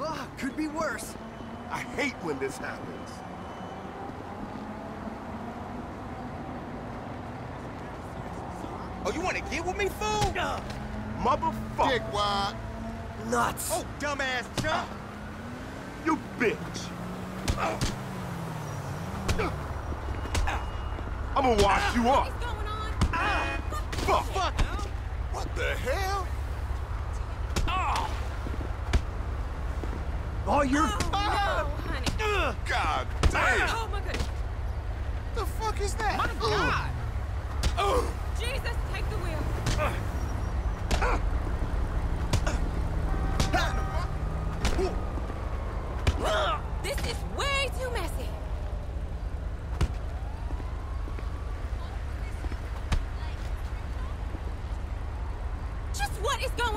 Ah, could be worse. I hate when this happens. Oh, you wanna get with me, fool? Motherfucker. Dick wide. Nuts. Oh, dumbass chump. You bitch. I'm gonna wash you What up. is going on? Ah, fuck. Fuck. What the hell? Oh, you're... Oh, no, honey. God oh, damn. Oh, my goodness. the fuck is that? My God. Jesus, take the wheel. This is way too messy. Just what is going on?